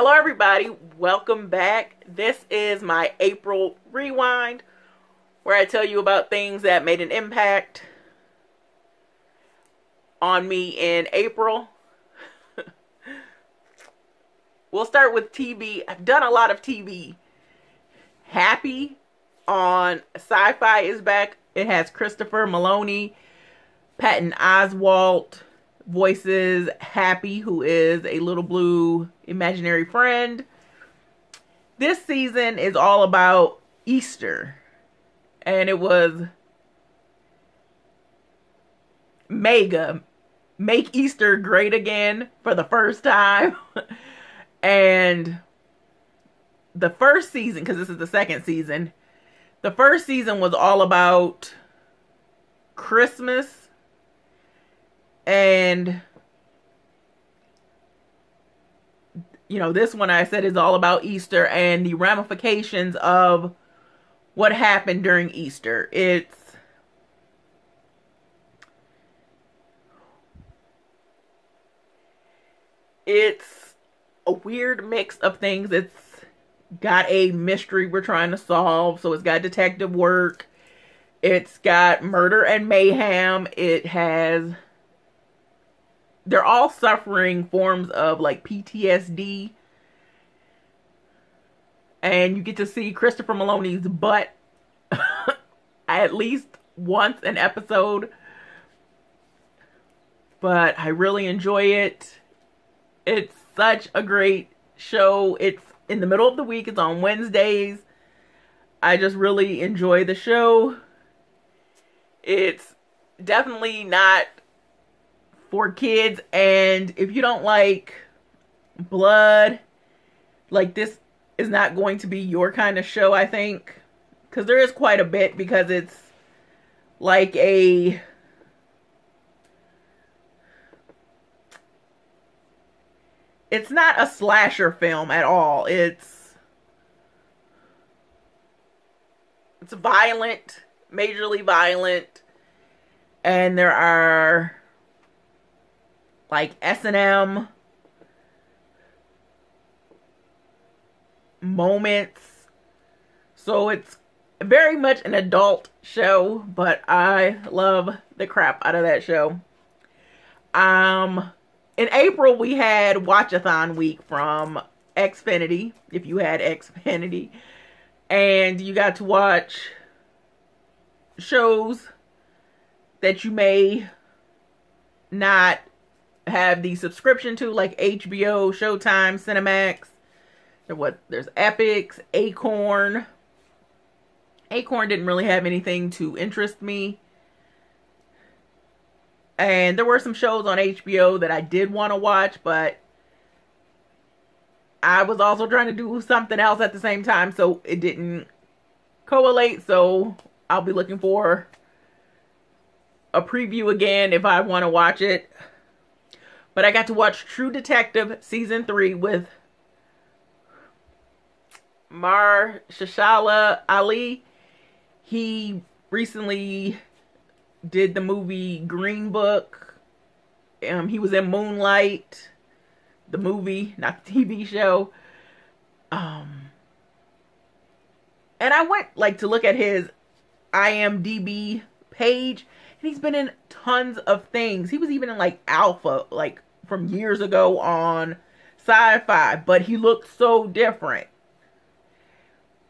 Hello everybody, welcome back. This is my April Rewind where I tell you about things that made an impact on me in April. we'll start with TV. I've done a lot of TV. Happy on Syfy is back. It has Christopher Meloni, Patton Oswalt, voices Happy, who is a little blue imaginary friend. This season is all about Easter. And it was mega. Make Easter great again for the first time. and the first season, because this is the second season, the first season was all about Christmas and you know, this one I said is all about Easter and the ramifications of what happened during Easter. It's it's a weird mix of things. It's got a mystery we're trying to solve, so it's got detective work. It's got murder and mayhem. It has they're all suffering forms of like PTSD. And you get to see Christopher Meloni's butt at least once an episode. But I really enjoy it. It's such a great show. It's in the middle of the week. It's on Wednesdays. I just really enjoy the show. It's definitely not for kids and if you don't like blood like this is not going to be your kind of show I think. Because there is quite a bit because it's like a it's not a slasher film at all. It's it's violent majorly violent and there are like S&M moments. So it's very much an adult show, but I love the crap out of that show. Um in April we had Watchathon week from Xfinity, if you had Xfinity, and you got to watch shows that you may not have the subscription to like HBO, Showtime, Cinemax. What there's Epix, Acorn. Acorn didn't really have anything to interest me. And there were some shows on HBO that I did want to watch, but I was also trying to do something else at the same time, so it didn't correlate. So I'll be looking for a preview again if I want to watch it. But I got to watch True Detective season three with Mahershala Ali. He recently did the movie Green Book. Um, he was in Moonlight, the movie, not the TV show. Um, and I went like to look at his IMDb page, and he's been in tons of things. He was even in like Alpha, like from years ago on Syfy, but he looked so different.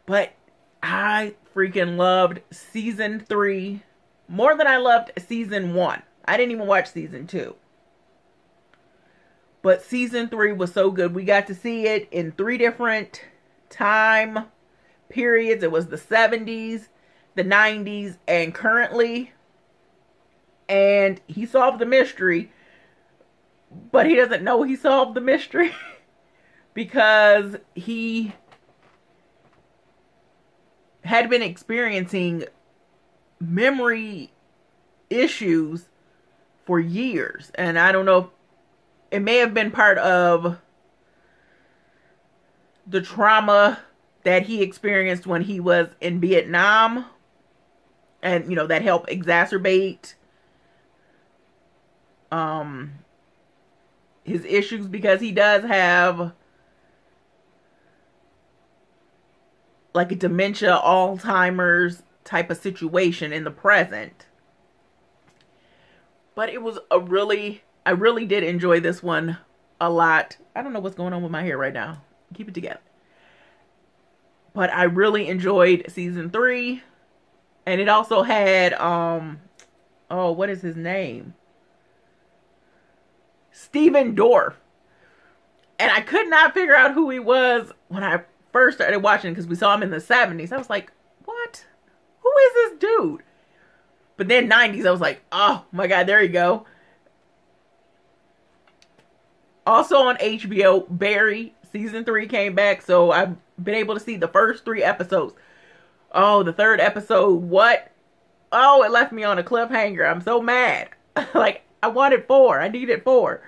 But I freaking loved season three more than I loved season one. I didn't even watch season two. But season three was so good. We got to see it in three different time periods. It was the 70s, the 90s, and currently. And he solved the mystery but he doesn't know he solved the mystery because he had been experiencing memory issues for years. And I don't know, it may have been part of the trauma that he experienced when he was in Vietnam. And, you know, that helped exacerbate um his issues because he does have like a dementia, Alzheimer's type of situation in the present. But it was a really, I really did enjoy this one a lot. I don't know what's going on with my hair right now. Keep it together. But I really enjoyed season three. And it also had, um, oh, what is his name? Stephen Dorff. And I could not figure out who he was when I first started watching because we saw him in the 70s. I was like, what? Who is this dude? But then 90s, I was like, oh my God, there you go. Also on HBO, Barry season three came back, so I've been able to see the first three episodes. Oh, the third episode, what? Oh, it left me on a cliffhanger. I'm so mad. like, I want it four. I need it four.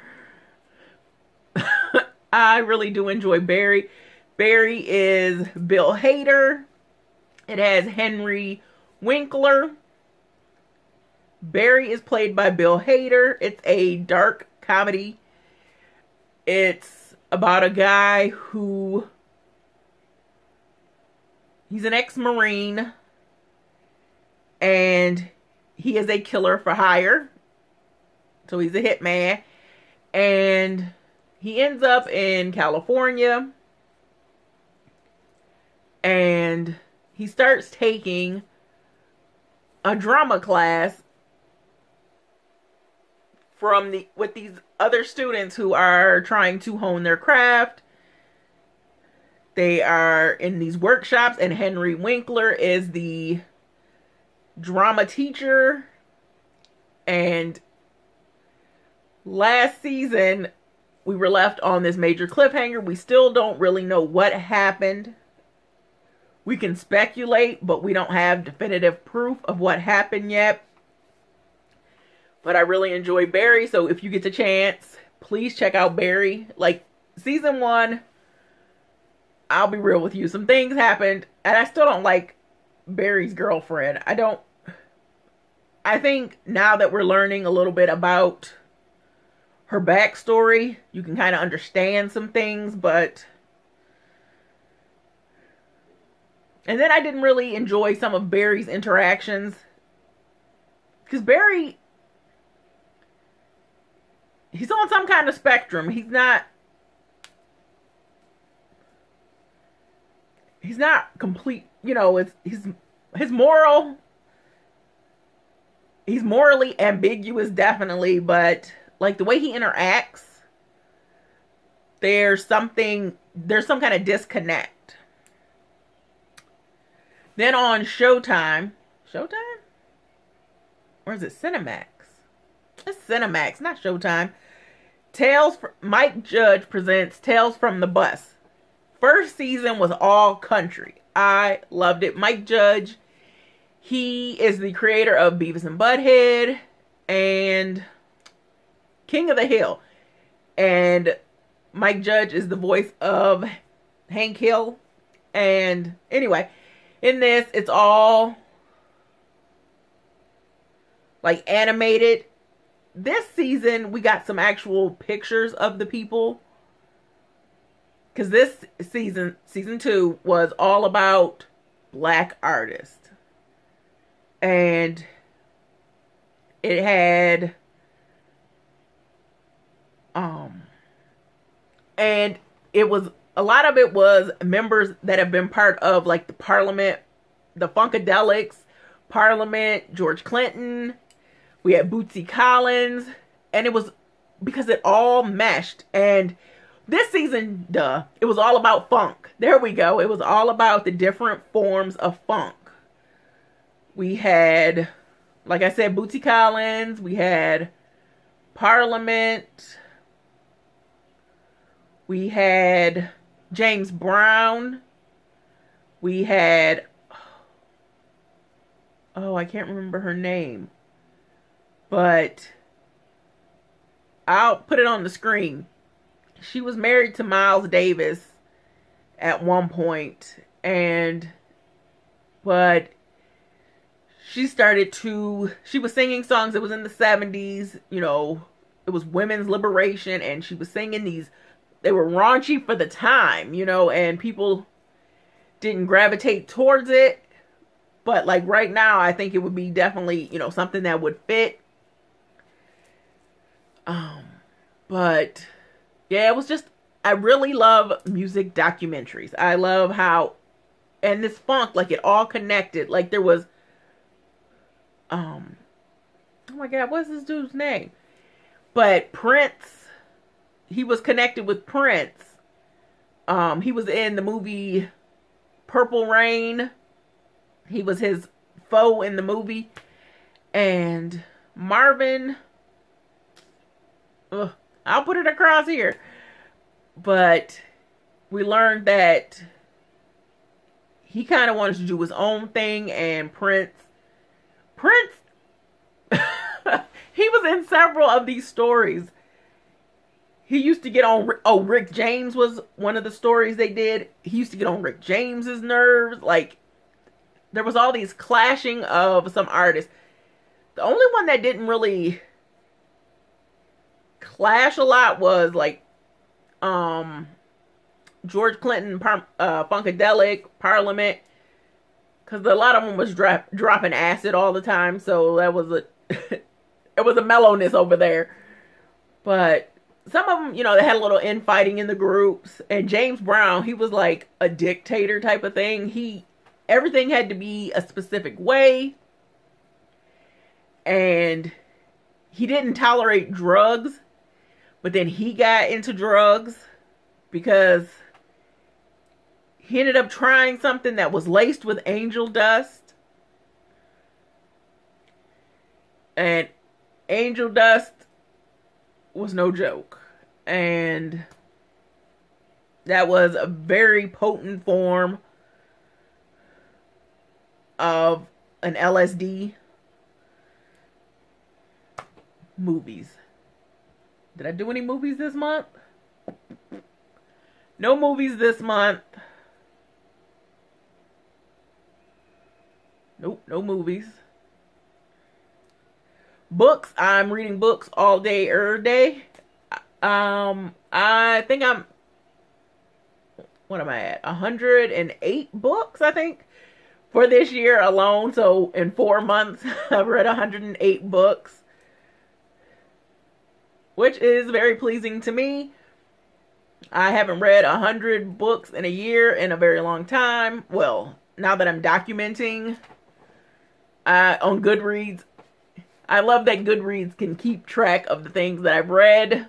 I really do enjoy Barry. Barry is Bill Hader. It has Henry Winkler. Barry is played by Bill Hader. It's a dark comedy. It's about a guy who he's an ex-marine and he is a killer for hire. So he's a hitman. And he ends up in California. And he starts taking a drama class from the with these other students who are trying to hone their craft. They are in these workshops and Henry Winkler is the drama teacher. And last season we were left on this major cliffhanger. We still don't really know what happened. We can speculate, but we don't have definitive proof of what happened yet. But I really enjoy Barry, so if you get the chance, please check out Barry. Like season one, I'll be real with you. Some things happened, and I still don't like Barry's girlfriend. I don't. I think now that we're learning a little bit about her backstory, you can kind of understand some things, but. And then I didn't really enjoy some of Barry's interactions. Because Barry he's on some kind of spectrum. He's not he's not complete, you know, it's he's his moral he's morally ambiguous definitely, but like the way he interacts there's something there's some kind of disconnect. Then on Showtime, Showtime? Or is it Cinemax? It's Cinemax, not Showtime. Tales Mike Judge presents Tales from the Bus. First season was all country. I loved it. Mike Judge, he is the creator of Beavis and Butthead and King of the Hill. And Mike Judge is the voice of Hank Hill. And anyway, in this, it's all like animated this season we got some actual pictures of the people because this season season two was all about black artists and it had um and it was a lot of it was members that have been part of like the parliament the funkadelics parliament george clinton we had Bootsy Collins, and it was because it all meshed. And this season, duh, it was all about funk. There we go. It was all about the different forms of funk. We had, like I said, Bootsy Collins. We had Parliament. We had James Brown. We had, oh, I can't remember her name but I'll put it on the screen. She was married to Miles Davis at one point and but she started to she was singing songs it was in the 70s you know it was women's liberation and she was singing these they were raunchy for the time you know and people didn't gravitate towards it. But like right now, I think it would be definitely, you know, something that would fit. Um, but yeah, it was just I really love music documentaries. I love how and this funk like it all connected. Like there was um oh my god, what's this dude's name? But Prince he was connected with Prince. Um he was in the movie Purple Rain. He was his foe in the movie. And Marvin ugh, I'll put it across here. But we learned that he kind of wanted to do his own thing and Prince Prince he was in several of these stories. He used to get on oh Rick James was one of the stories they did. He used to get on Rick James's nerves like there was all these clashing of some artists. The only one that didn't really clash a lot was like um George Clinton, uh, Funkadelic, Parliament, because a lot of them was dra- dropping acid all the time, so that was a it was a mellowness over there. But some of them, you know, they had a little infighting in the groups. And James Brown, he was like a dictator type of thing. He everything had to be a specific way, and he didn't tolerate drugs. But then he got into drugs because he ended up trying something that was laced with angel dust. And angel dust was no joke. And that was a very potent form of an LSD movies. Did I do any movies this month? No movies this month. Nope, no movies. Books, I'm reading books all day, every day. Um, I think I'm, what am I at? 108 books, I think, for this year alone. So in four months, I've read 108 books, which is very pleasing to me. I haven't read 100 books in a year in a very long time. Well, now that I'm documenting uh, on Goodreads. I love that Goodreads can keep track of the things that I've read.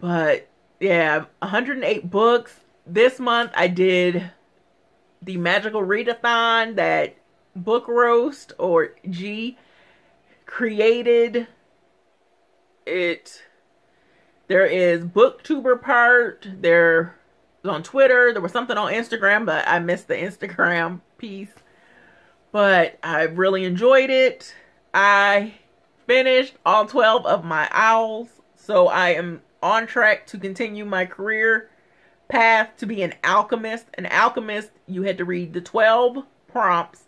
But yeah, 108 books. This month I did the Magical Readathon that Book Roast or G created. It there is booktuber part, there on Twitter. There was something on Instagram, but I missed the Instagram piece. But I really enjoyed it. I finished all 12 of my owls. So I am on track to continue my career path to be an alchemist. An alchemist, you had to read the 12 prompts.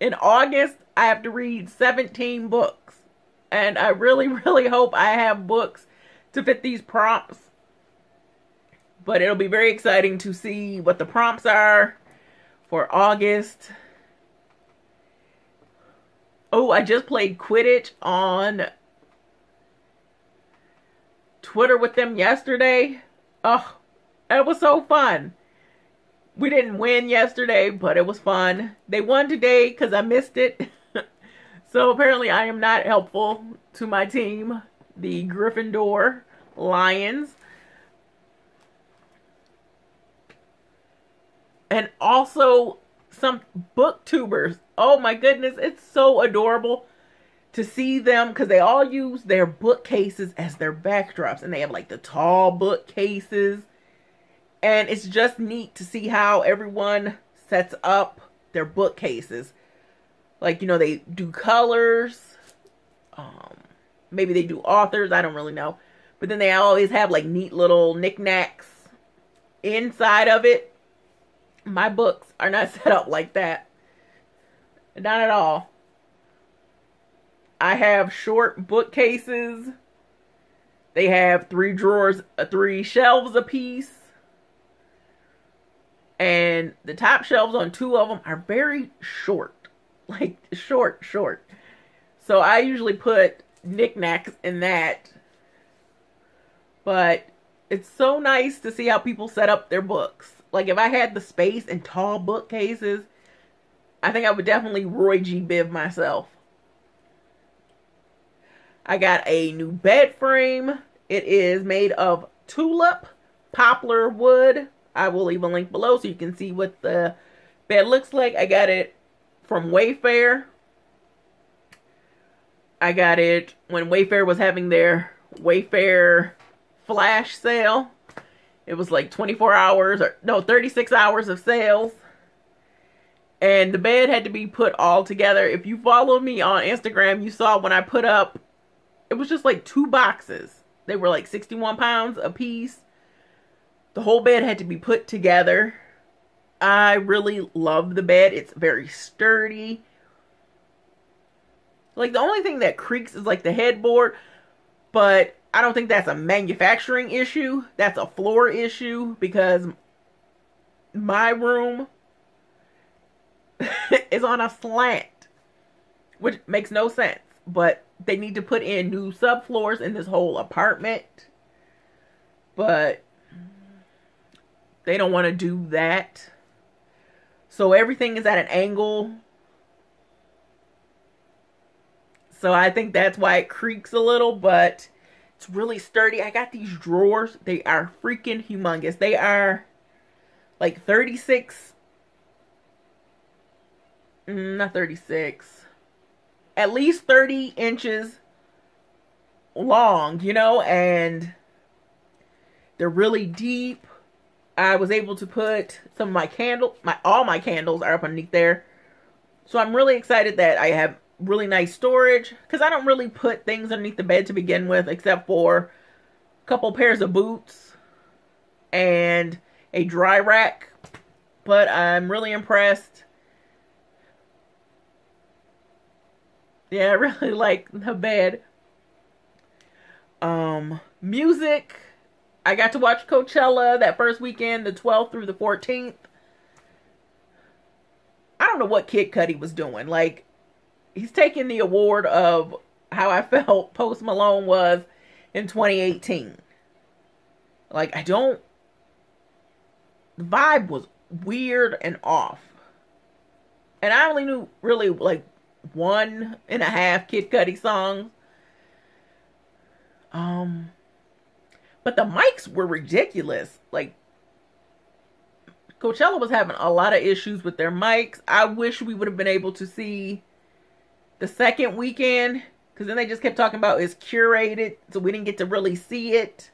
In August, I have to read 17 books. And I really, really hope I have books to fit these prompts but it'll be very exciting to see what the prompts are for August. Oh, I just played Quidditch on Twitter with them yesterday. Oh, it was so fun. We didn't win yesterday, but it was fun. They won today because I missed it. so apparently I am not helpful to my team, the Gryffindor Lions. and also some booktubers. Oh my goodness, it's so adorable to see them because they all use their bookcases as their backdrops and they have like the tall bookcases. And it's just neat to see how everyone sets up their bookcases. Like, you know, they do colors. Um, maybe they do authors. I don't really know. But then they always have like neat little knickknacks inside of it my books are not set up like that. Not at all. I have short bookcases. They have three drawers, uh, three shelves a piece. And the top shelves on two of them are very short. Like, short, short. So I usually put knickknacks in that. But it's so nice to see how people set up their books. Like, if I had the space and tall bookcases, I think I would definitely Roy G. Biv myself. I got a new bed frame. It is made of tulip poplar wood. I will leave a link below so you can see what the bed looks like. I got it from Wayfair. I got it when Wayfair was having their Wayfair flash sale. It was like 24 hours or no, 36 hours of sales. And the bed had to be put all together. If you follow me on Instagram, you saw when I put up it was just like two boxes. They were like 61 pounds a piece. The whole bed had to be put together. I really love the bed. It's very sturdy. Like the only thing that creaks is like the headboard, but I don't think that's a manufacturing issue. That's a floor issue because my room is on a slant, which makes no sense. But they need to put in new subfloors in this whole apartment. But they don't want to do that. So everything is at an angle. So I think that's why it creaks a little, but it's really sturdy. I got these drawers. They are freaking humongous. They are like 36, mm, not 36, at least 30 inches long, you know, and they're really deep. I was able to put some of my candle, my all my candles are up underneath there. So I'm really excited that I have really nice storage because I don't really put things underneath the bed to begin with except for a couple pairs of boots and a dry rack. But I'm really impressed Yeah, I really like the bed. Um, music. I got to watch Coachella that first weekend, the 12th through the 14th. I don't know what Kid Cudi was doing. Like, he's taking the award of how I felt Post Malone was in 2018. Like, I don't. The vibe was weird and off. And I only knew really, like, one and a half Kid Cudi songs. Um, but the mics were ridiculous. Like, Coachella was having a lot of issues with their mics. I wish we would have been able to see the second weekend because then they just kept talking about it's curated, so we didn't get to really see it,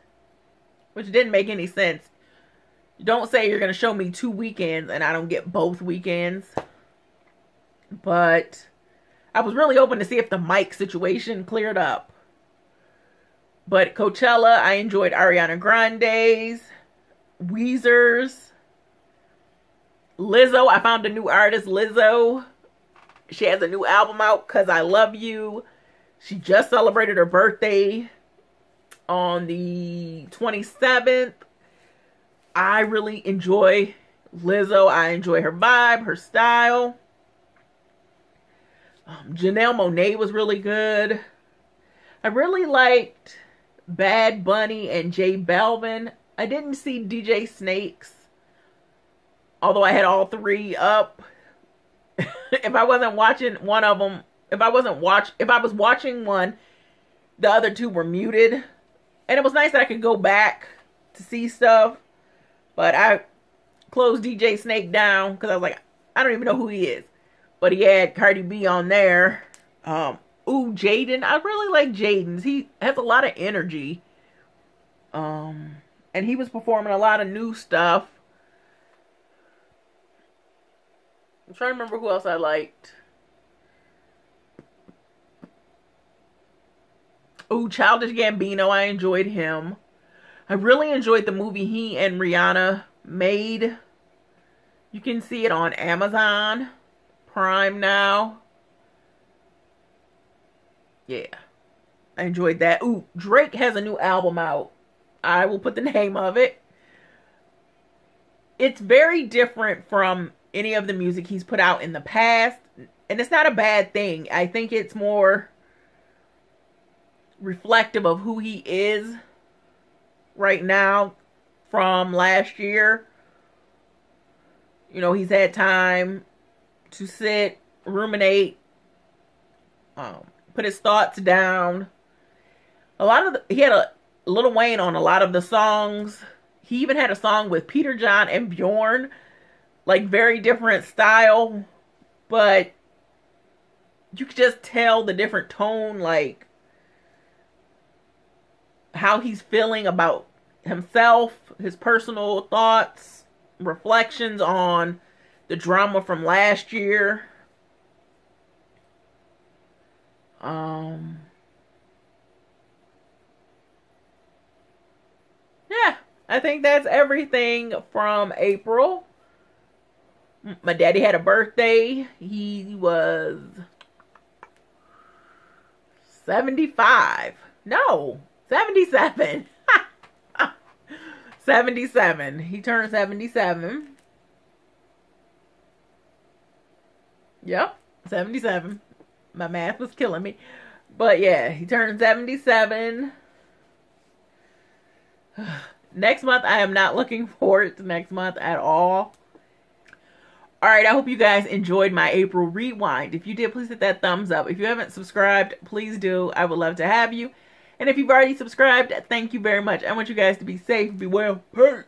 which didn't make any sense. Don't say you're going to show me two weekends and I don't get both weekends. But I was really hoping to see if the mic situation cleared up. But Coachella, I enjoyed Ariana Grande's, Weezer's, Lizzo. I found a new artist, Lizzo. She has a new album out, Cause I Love You. She just celebrated her birthday on the 27th. I really enjoy Lizzo. I enjoy her vibe, her style. Um, Janelle Monáe was really good. I really liked Bad Bunny and J Balvin. I didn't see DJ Snakes, although I had all three up. if I wasn't watching one of them, if I wasn't watch, if I was watching one, the other two were muted, and it was nice that I could go back to see stuff. But I closed DJ Snake down because I was like, I don't even know who he is. But he had Cardi B on there. Um, ooh, Jaden. I really like Jaden's. He has a lot of energy. Um, and he was performing a lot of new stuff. I'm trying to remember who else I liked. Ooh, Childish Gambino. I enjoyed him. I really enjoyed the movie he and Rihanna made. You can see it on Amazon. Prime now. Yeah. I enjoyed that. Ooh, Drake has a new album out. I will put the name of it. it's very different from any of the music he's put out in the past. And it's not a bad thing. I think it's more reflective of who he is right now from last year. You know, he's had time to sit, ruminate, um, put his thoughts down. A lot of the, he had a Lil Wayne on a lot of the songs. He even had a song with Peter John and Bjorn, like very different style, but you could just tell the different tone, like how he's feeling about himself, his personal thoughts, reflections on the drama from last year. Um Yeah, I think that's everything from April. My daddy had a birthday. He was 75. No, 77. 77. He turned 77. Yep, 77. My math was killing me. But yeah, he turned 77. next month, I am not looking forward to next month at all. Alright, I hope you guys enjoyed my April rewind. If you did, please hit that thumbs up. If you haven't subscribed, please do. I would love to have you. And if you've already subscribed, thank you very much. I want you guys to be safe, be well. Peace.